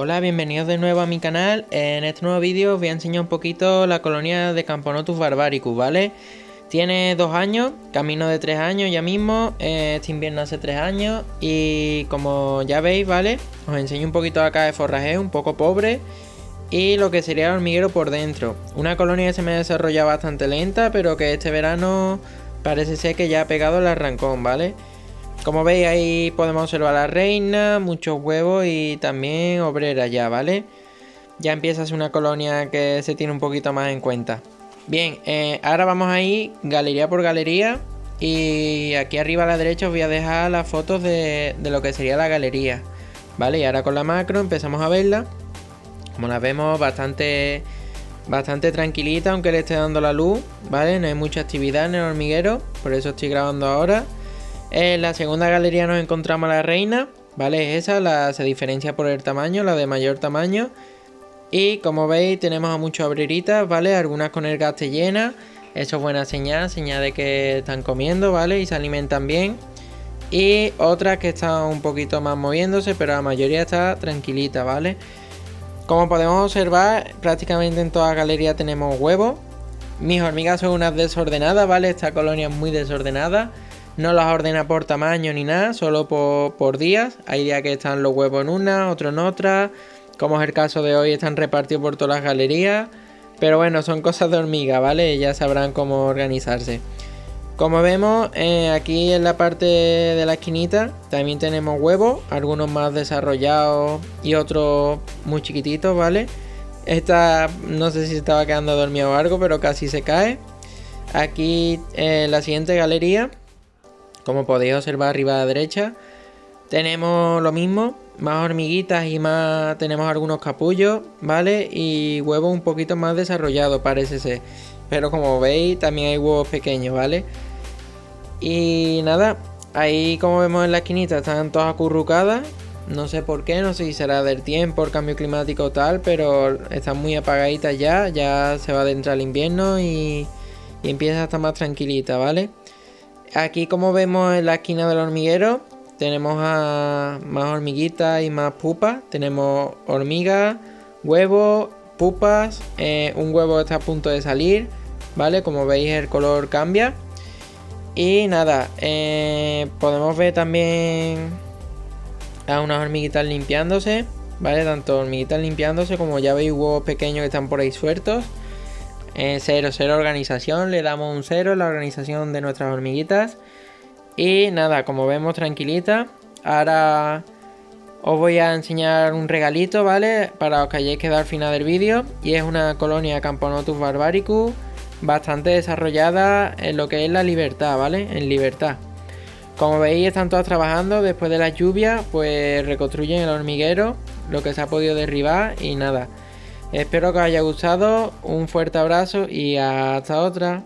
Hola, bienvenidos de nuevo a mi canal. En este nuevo vídeo os voy a enseñar un poquito la colonia de Camponotus barbaricus, ¿vale? Tiene dos años, camino de tres años ya mismo, eh, este invierno hace tres años y como ya veis, ¿vale? Os enseño un poquito acá de forraje, un poco pobre y lo que sería el hormiguero por dentro. Una colonia que se me desarrolla bastante lenta, pero que este verano parece ser que ya ha pegado el arrancón, ¿vale? Como veis ahí podemos observar a la reina, muchos huevos y también obreras ya, ¿vale? Ya empieza a ser una colonia que se tiene un poquito más en cuenta. Bien, eh, ahora vamos a ir galería por galería y aquí arriba a la derecha os voy a dejar las fotos de, lo que sería la galería. ¿Vale? Y ahora con la macro empezamos a verla. Como la vemos bastante, bastante tranquilita aunque le esté dando la luz. ¿Vale? No hay mucha actividad en el hormiguero, por eso estoy grabando ahora. En la segunda galería nos encontramos a la reina, ¿vale? Es esa, la, se diferencia por el tamaño, la de mayor tamaño. Y como veis tenemos a muchas obreritas, ¿vale? Algunas con el gaste llena. Eso es buena señal, señal de que están comiendo, ¿vale? Y se alimentan bien. Y otras que están un poquito más moviéndose, pero la mayoría está tranquilita, ¿vale? Como podemos observar, prácticamente en toda galería tenemos huevos. Mis hormigas son unas desordenadas, ¿vale? Esta colonia es muy desordenada. No las ordena por tamaño ni nada, solo por, días. Hay días que están los huevos en una, otros en otra. Como es el caso de hoy, están repartidos por todas las galerías. Pero bueno, son cosas de hormiga, ¿vale? Ya sabrán cómo organizarse. Como vemos, eh, aquí en la parte de la esquinita también tenemos huevos, algunos más desarrollados y otros muy chiquititos, ¿vale? Esta no sé si estaba quedando dormido o algo, pero casi se cae. Aquí en la siguiente galería como podéis observar arriba a la derecha, tenemos lo mismo, más hormiguitas y más tenemos algunos capullos, ¿vale? Y huevos un poquito más desarrollados parece ser. Pero como veis también hay huevos pequeños, ¿vale? Y nada, ahí como vemos en la esquinita están todas acurrucadas. No sé por qué, no sé si será del tiempo, el cambio climático o tal, pero están muy apagaditas ya. Ya se va a adentrar el invierno y, y empieza a estar más tranquilita, ¿vale? Aquí como vemos en la esquina del hormiguero tenemos a más hormiguitas y más pupas. Tenemos hormigas, huevos, pupas, eh, un huevo está a punto de salir, ¿vale? Como veis el color cambia. Y nada, eh, podemos ver también a unas hormiguitas limpiándose, ¿vale? Tanto hormiguitas limpiándose como ya veis huevos pequeños que están por ahí sueltos. Eh, cero, cero organización, le damos un cero en la organización de nuestras hormiguitas. Y nada, como vemos tranquilita. Ahora os voy a enseñar un regalito, ¿vale? Para que hayáis quedado al final del vídeo. Y es una colonia Camponotus barbaricus bastante desarrollada en lo que es la libertad, ¿vale? En libertad. Como veis están todas trabajando después de la lluvia, pues reconstruyen el hormiguero, lo que se ha podido derribar y nada. Espero que os haya gustado, un fuerte abrazo y hasta otra.